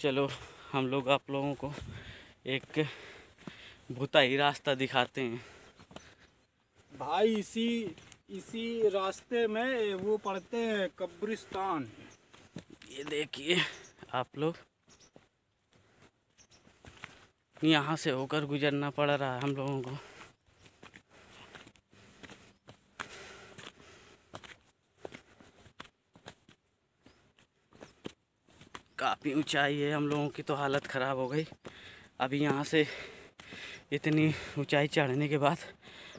चलो हम लोग आप लोगों को एक भूताई रास्ता दिखाते हैं। भाई इसी इसी रास्ते में वो पढ़ते हैं कब्रिस्तान। ये देखिए आप लोग यहाँ से होकर गुजरना पड़ रहा है हम लोगों को। काफ़ी ऊंचाई है हम लोगों की तो हालत ख़राब हो गई। अभी यहाँ से इतनी ऊंचाई चढ़ने के बाद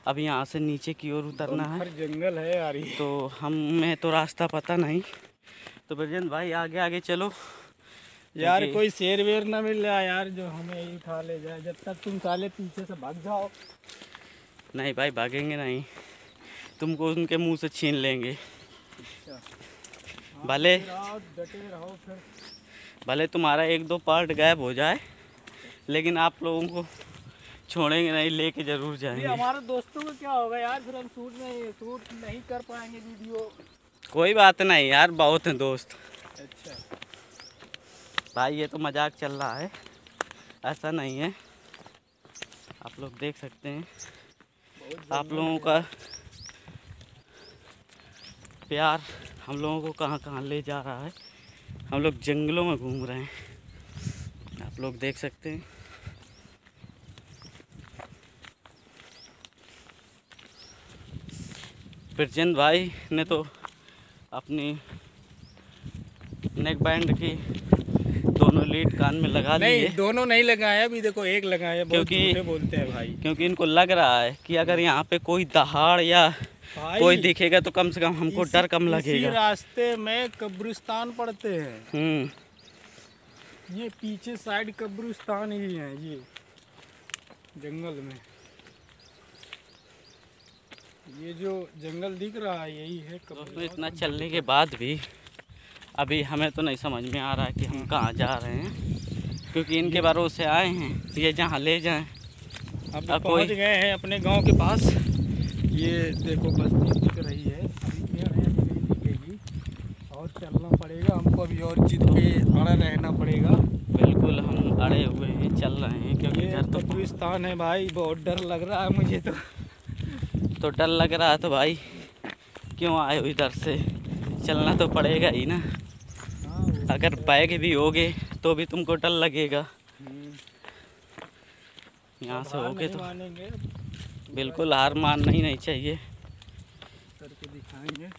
अब यहाँ से नीचे की ओर उतरना है। जंगल है यार तो हमें तो रास्ता पता नहीं। तो ब्रजेंद्र भाई आगे आगे चलो। यार कोई शेर वेर ना मिल रहा यार जो हमें उठा ले जाए। जब तक तुम साले पीछे से भाग जाओ। नहीं भाई भागेंगे नहीं। तुमको उनके मुँह से छीन लेंगे। अच्छा। भले। फिर रहो फिर। भले तुम्हारा एक दो पार्ट गायब हो जाए लेकिन आप लोगों को छोड़ेंगे नहीं लेके ज़रूर जाएँगे। हमारे दोस्तों को क्या होगा यार फिर हम शूट नहीं शूट नहीं कर पाएँगे वीडियो। कोई बात नहीं यार बहुत हैं दोस्त। अच्छा। भाई ये तो मज़ाक चल रहा है ऐसा नहीं है। आप लोग देख सकते हैं। आप लोगों का प्यार हम लोगों को कहाँ कहाँ ले जा रहा है। हम लोग जंगलों में घूम रहे हैं। आप लोग देख सकते हैं। ब्रजेंद्र भाई ने तो अपनी नेक बैंड की दोनों लीड कान में लगा नहीं दोनों नहीं लगाया अभी देखो एक लगाया क्योंकि- बोलते हैं भाई। क्योंकि इनको लग रहा है कि अगर यहाँ पे कोई दहाड़ या कोई दिखेगा तो कम से कम हमको डर कम लगेगा। रास्ते में कब्रिस्तान पड़ते हैं। हम्म। ये पीछे साइड कब्रिस्तान ही है ये जंगल में। ये जो जंगल दिख रहा है यही है दोस्तों इतना चलने के बाद भी अभी हमें तो नहीं समझ में आ रहा है कि हम कहाँ जा रहे हैं क्योंकि इनके भरोसे आए हैं ये जहाँ ले जाएँ। अब कोई- गए हैं अपने गाँव के पास। ये देखो बस्ती दिख रही है। अभी पेड़ है अभी नहीं दिखेगी और चलना पड़ेगा हमको अभी और जिद पे अड़ा रहना पड़ेगा। बिल्कुल हम अड़े हुए हैं चल रहे हैं क्योंकि घर तो कब्रिस्तान है भाई बहुत डर लग रहा है मुझे तो। तो डर लग रहा है तो भाई क्यों आए हो इधर से? चलना तो पड़ेगा ही ना। हाँ, अगर बैग भी होगे तो भी तुमको डर लगेगा। हम्म, यहाँ से हार होगे तो बिल्कुल हार मानना ही नहीं चाहिए। करके दिखाएँगे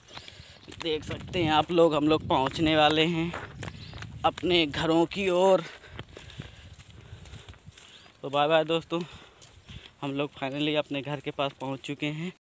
देख सकते हैं आप लोग, हम लोग पहुँचने वाले हैं अपने घरों की ओर। तो बाय बाय दोस्तों, हम लोग फाइनली अपने घर के पास पहुँच चुके हैं।